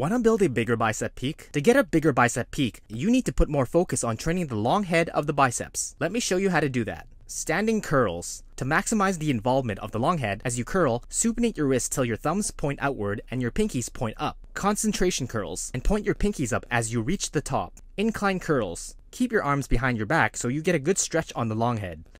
Want to build a bigger bicep peak? To get a bigger bicep peak, you need to put more focus on training the long head of the biceps. Let me show you how to do that. Standing curls. To maximize the involvement of the long head, as you curl, supinate your wrists till your thumbs point outward and your pinkies point up. Concentration curls, and point your pinkies up as you reach the top. Incline curls. Keep your arms behind your back so you get a good stretch on the long head.